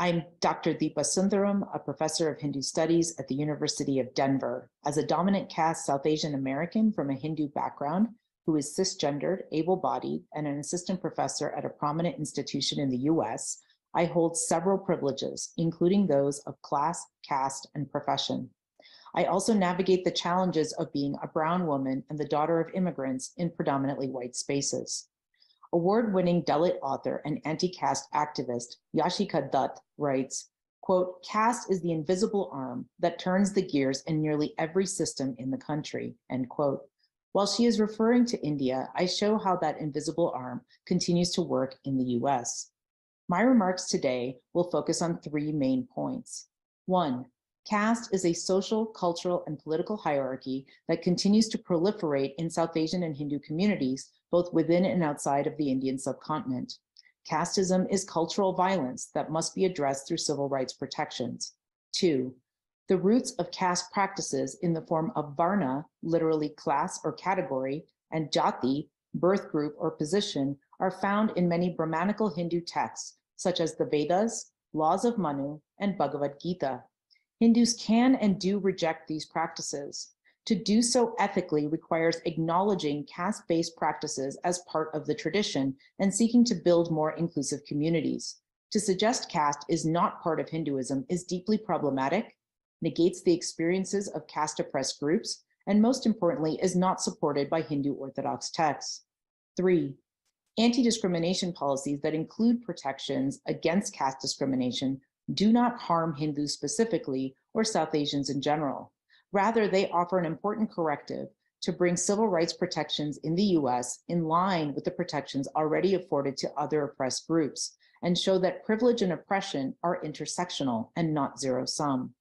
I'm Dr. Dheepa Sundaram, a professor of Hindu studies at the University of Denver. As a dominant caste South Asian American from a Hindu background who is cisgendered, able-bodied, and an assistant professor at a prominent institution in the US, I hold several privileges, including those of class, caste, and profession. I also navigate the challenges of being a brown woman and the daughter of immigrants in predominantly white spaces. Award-winning Dalit author and anti-caste activist Yashica Dutt writes, quote, caste is the invisible arm that turns the gears in nearly every system in the country, end quote. While she is referring to India, I show how that invisible arm continues to work in the US. My remarks today will focus on three main points. One, caste is a social, cultural, and political hierarchy that continues to proliferate in South Asian and Hindu communities both within and outside of the Indian subcontinent. Casteism is cultural violence that must be addressed through civil rights protections. Two, the roots of caste practices in the form of varna, literally class or category, and jati, birth group or position, are found in many Brahmanical Hindu texts, such as the Vedas, Laws of Manu, and Bhagavad Gita. Hindus can and do reject these practices. To do so ethically requires acknowledging caste-based practices as part of the tradition and seeking to build more inclusive communities. To suggest caste is not part of Hinduism is deeply problematic, negates the experiences of caste-oppressed groups, and most importantly, is not supported by Hindu Orthodox texts. Three, anti-discrimination policies that include protections against caste discrimination do not harm Hindus specifically or South Asians in general. Rather, they offer an important corrective to bring civil rights protections in the US in line with the protections already afforded to other oppressed groups and show that privilege and oppression are intersectional and not zero sum.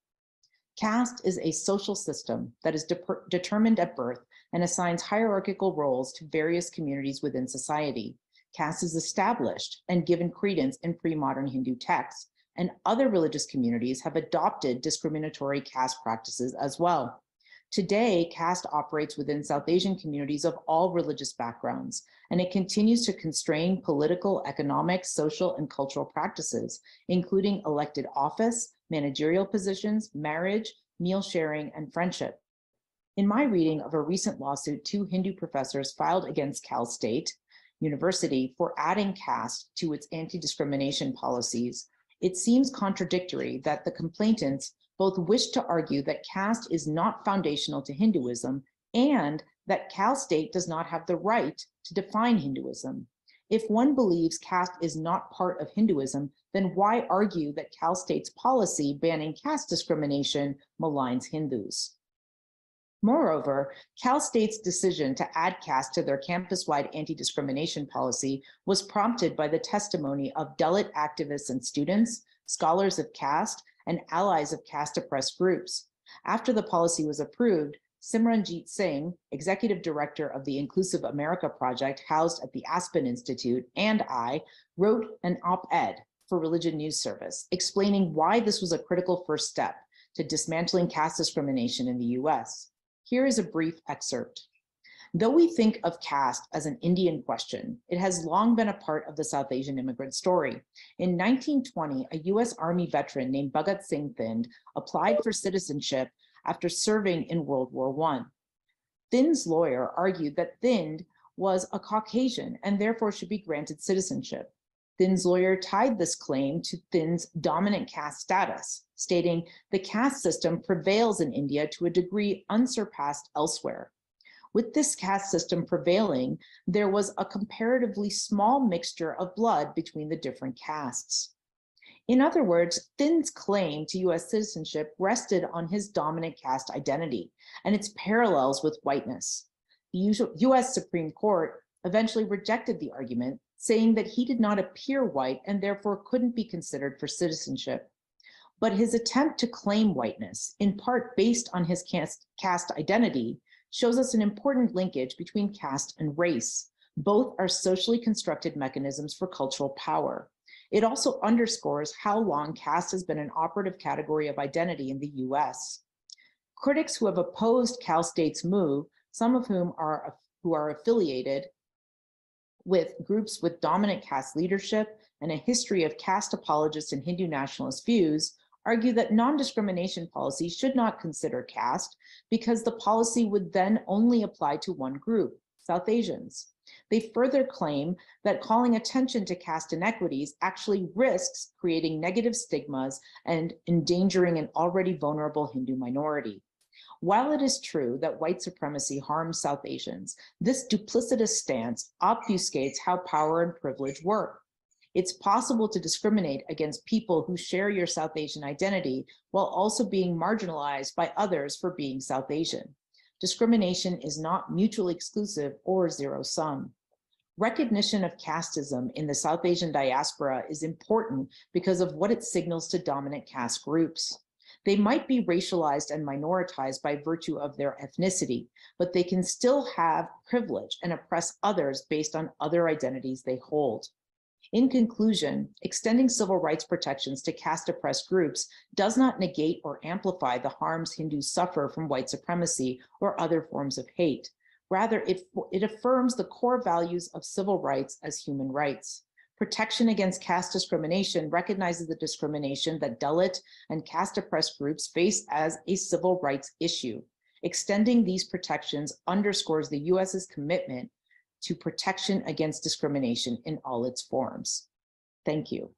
Caste is a social system that is de determined at birth and assigns hierarchical roles to various communities within society. Caste is established and given credence in pre-modern Hindu texts, and other religious communities have adopted discriminatory caste practices as well. Today, caste operates within South Asian communities of all religious backgrounds, and it continues to constrain political, economic, social, and cultural practices, including elected office, managerial positions, marriage, meal sharing, and friendship. In my reading of a recent lawsuit two Hindu professors filed against Cal State University for adding caste to its anti-discrimination policies, it seems contradictory that the complainants both wish to argue that caste is not foundational to Hinduism and that Cal State does not have the right to define Hinduism. If one believes caste is not part of Hinduism, then why argue that Cal State's policy banning caste discrimination maligns Hindus? Moreover, Cal State's decision to add caste to their campus-wide anti-discrimination policy was prompted by the testimony of Dalit activists and students, scholars of caste, and allies of caste-oppressed groups. After the policy was approved, Simran Jeet Singh, executive director of the Inclusive America Project housed at the Aspen Institute, and I wrote an op-ed for Religion News Service explaining why this was a critical first step to dismantling caste discrimination in the US. Here is a brief excerpt. Though we think of caste as an Indian question, it has long been a part of the South Asian immigrant story. In 1920, a US Army veteran named Bhagat Singh Thind applied for citizenship after serving in World War I. Thind's lawyer argued that Thind was a Caucasian and therefore should be granted citizenship. Thind's lawyer tied this claim to Thind's dominant caste status, stating the caste system prevails in India to a degree unsurpassed elsewhere. With this caste system prevailing, there was a comparatively small mixture of blood between the different castes. In other words, Thind's claim to US citizenship rested on his dominant caste identity and its parallels with whiteness. The US Supreme Court eventually rejected the argument saying that he did not appear white and therefore couldn't be considered for citizenship. But his attempt to claim whiteness, in part based on his caste, identity, shows us an important linkage between caste and race. Both are socially constructed mechanisms for cultural power. It also underscores how long caste has been an operative category of identity in the US. Critics who have opposed Cal State's move, some of whom are who are affiliated with groups with dominant caste leadership and a history of caste apologists and Hindu nationalist views argue that non-discrimination policy should not consider caste because the policy would then only apply to one group, South Asians. They further claim that calling attention to caste inequities actually risks creating negative stigmas and endangering an already vulnerable Hindu minority. While it is true that white supremacy harms South Asians, this duplicitous stance obfuscates how power and privilege work. It's possible to discriminate against people who share your South Asian identity while also being marginalized by others for being South Asian. Discrimination is not mutually exclusive or zero sum. Recognition of casteism in the South Asian diaspora is important because of what it signals to dominant caste groups. They might be racialized and minoritized by virtue of their ethnicity, but they can still have privilege and oppress others based on other identities they hold. In conclusion, extending civil rights protections to caste oppressed groups does not negate or amplify the harms Hindus suffer from white supremacy or other forms of hate. Rather, it, it affirms the core values of civil rights as human rights. Protection against caste discrimination recognizes the discrimination that Dalit and caste oppressed groups face as a civil rights issue. Extending these protections underscores the US's commitment to protection against discrimination in all its forms. Thank you.